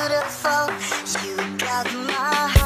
beautiful. You got my heart.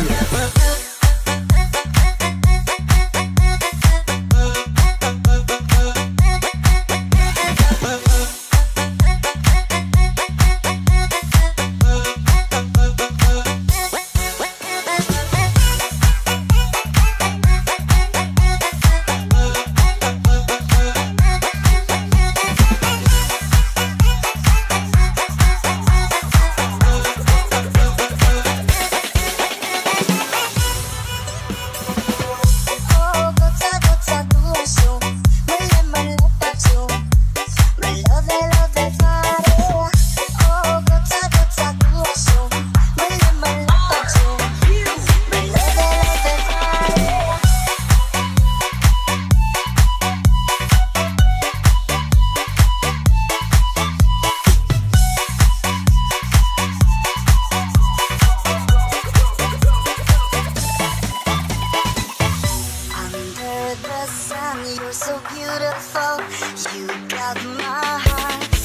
Música beautiful. You got my heart.